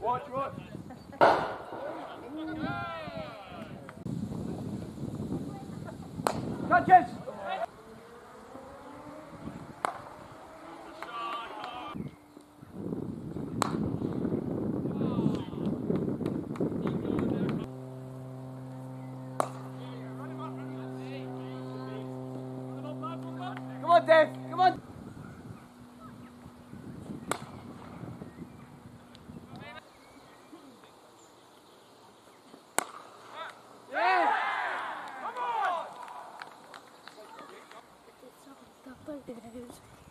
Watch, watch. Catches! Come on, Dave. Come on. Double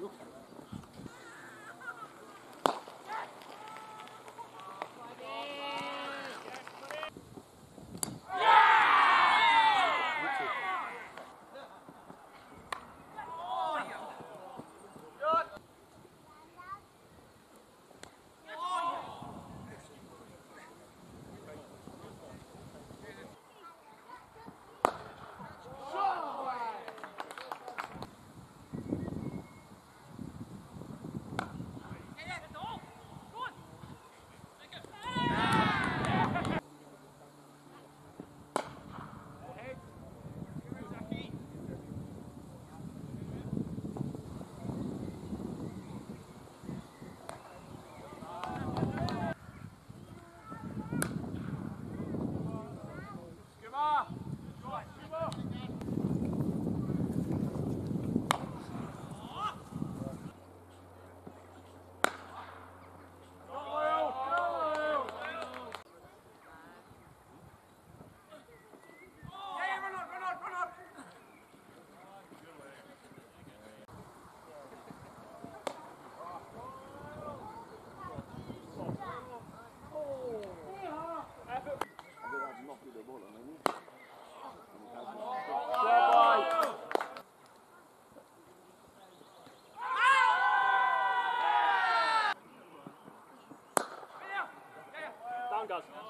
Look. 2000.